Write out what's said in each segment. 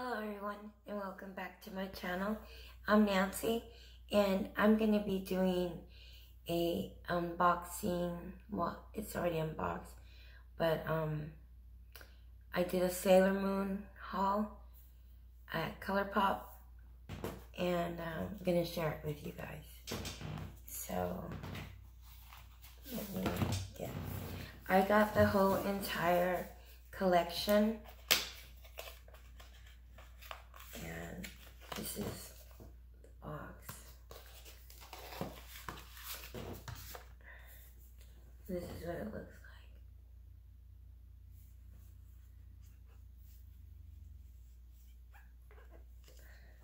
Hello everyone and welcome back to my channel. I'm Nancy and I'm going to be doing a unboxing, well it's already unboxed, but um, I did a Sailor Moon haul at ColourPop and I'm going to share it with you guys. So, let me get, I got the whole entire collection This is the box. This is what it looks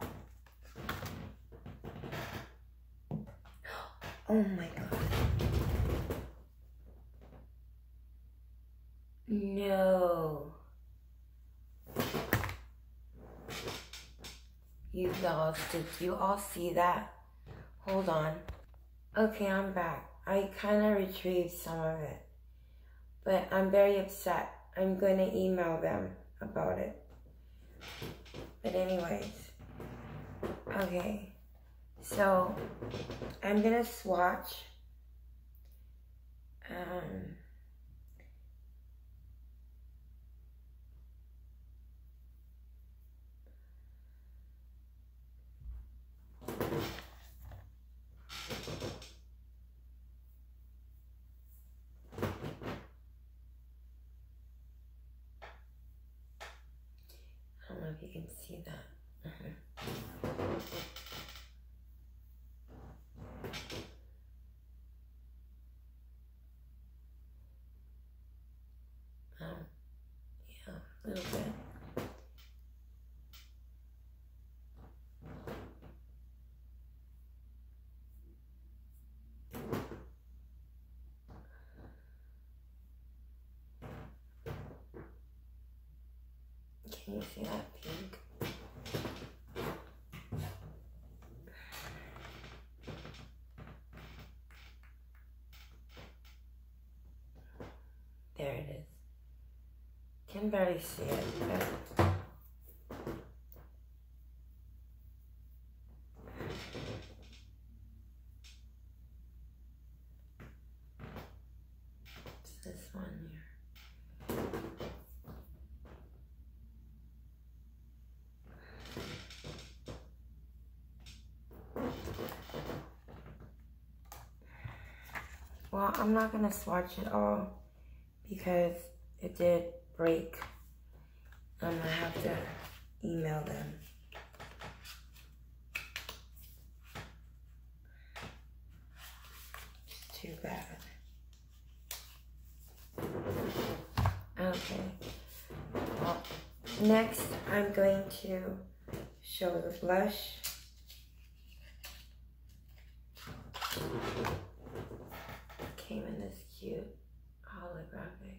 like. Oh my god. No. Did you all see that? Hold on. Okay, I'm back. I kind of retrieved some of it. But I'm very upset. I'm going to email them about it. But anyways. Okay. So, I'm going to swatch. Um... if you can see that. Um, yeah, a little bit. Can you see that pink? There it is. Can barely see it, but this one here. Well, I'm not going to swatch it all because it did break. I'm going to have to email them. It's too bad. Okay. Well, next, I'm going to show the blush. came in this cute holographic.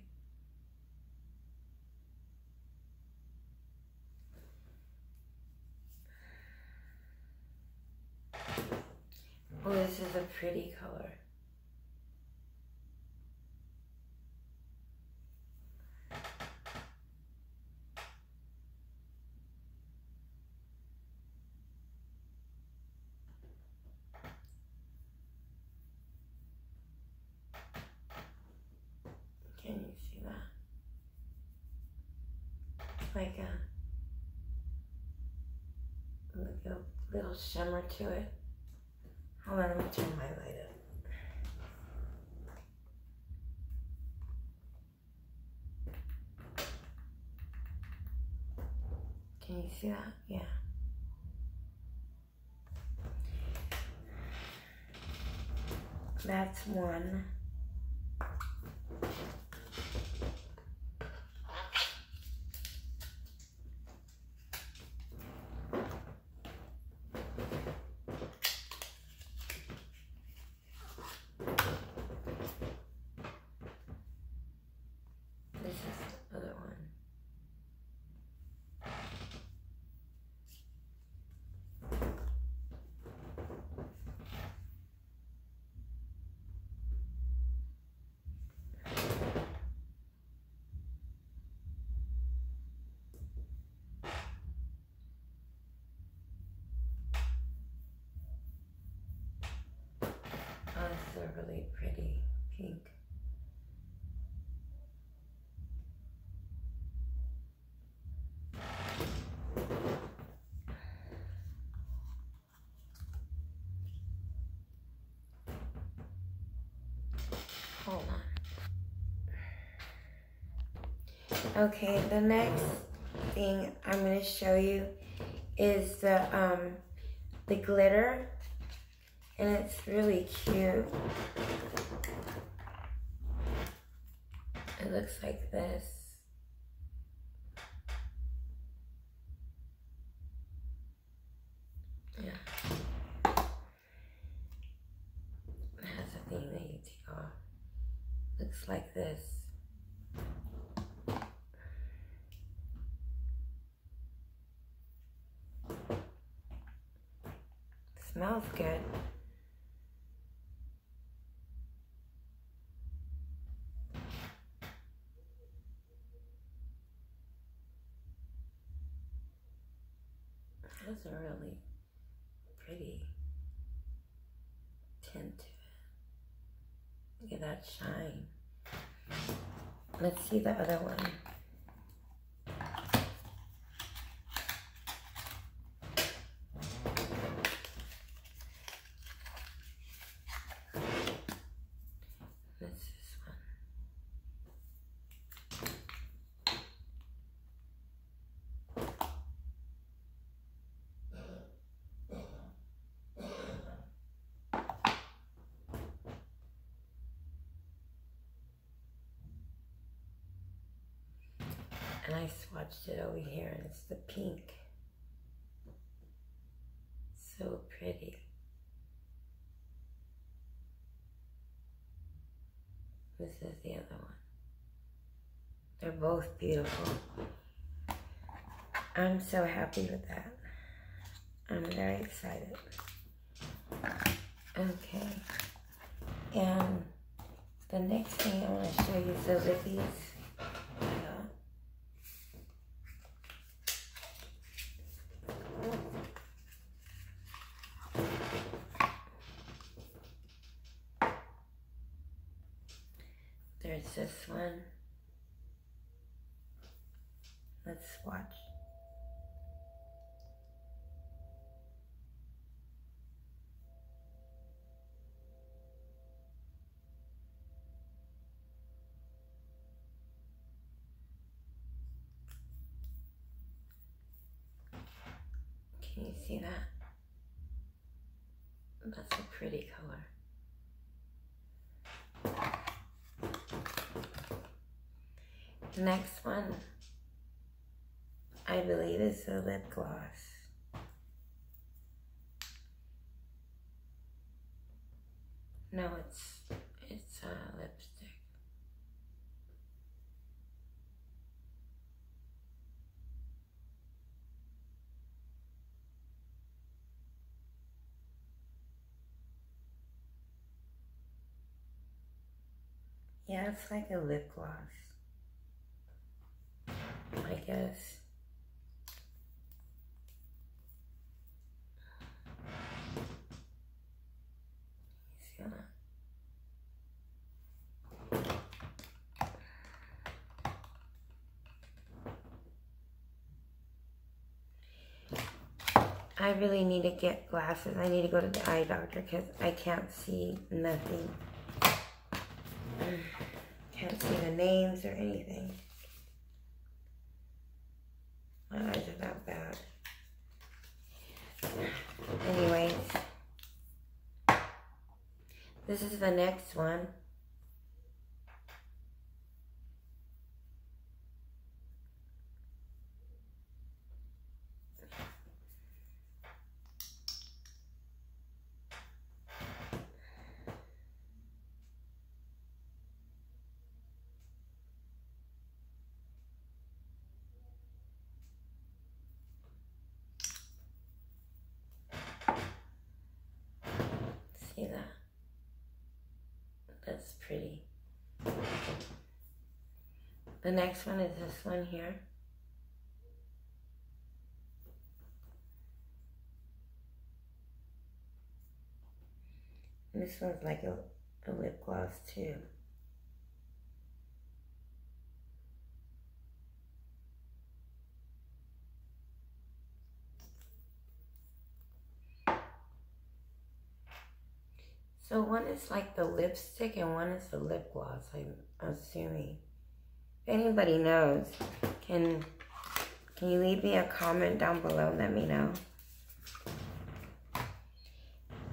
Oh, this is a pretty color. Can you see that? Like a, like a little shimmer to it. Hold on, let me turn my light up. Can you see that? Yeah. That's one. This is the other one. A really pretty pink. Hold on. Okay, the next thing I'm going to show you is the um the glitter and it's really cute. It looks like this. Yeah. It has a thing that you take off. Looks like this. Smells good. Really pretty tint. Look at that shine. Let's see the other one. This is one. And I swatched it over here and it's the pink. So pretty. This is the other one. They're both beautiful. I'm so happy with that. I'm very excited. Okay. And the next thing I want to show you is the lippies. I got. This one. Let's watch. Can you see that? That's a pretty color. The next one, I believe, is a lip gloss. No, it's it's a lipstick. Yeah, it's like a lip gloss. I guess. I really need to get glasses. I need to go to the eye doctor because I can't see nothing. Can't see the names or anything. Are that bad. Anyways, this is the next one. See that? That's pretty. The next one is this one here. This one's like a a lip gloss too. So one is like the lipstick and one is the lip gloss, I'm assuming. If anybody knows, can can you leave me a comment down below let me know?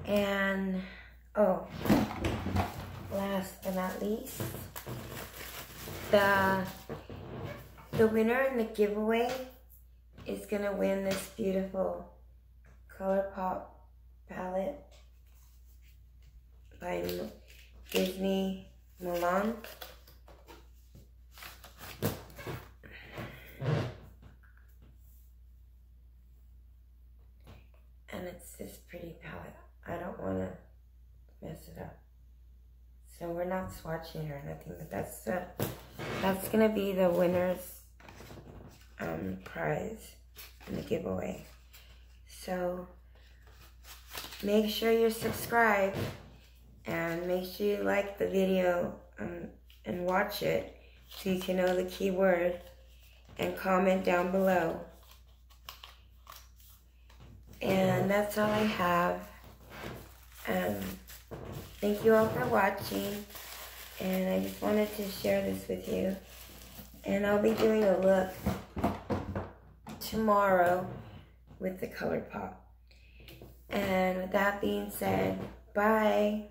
And, oh, last but not least, the, the winner in the giveaway is going to win this beautiful ColourPop palette by Disney Mulan. And it's this pretty palette. I don't want to mess it up. So we're not swatching or nothing, but that's the, that's going to be the winner's um, prize in the giveaway. So make sure you're subscribed and make sure you like the video um, and watch it so you can know the keyword and comment down below. And that's all I have. Um, thank you all for watching. And I just wanted to share this with you. And I'll be doing a look tomorrow with the ColourPop. And with that being said, Bye.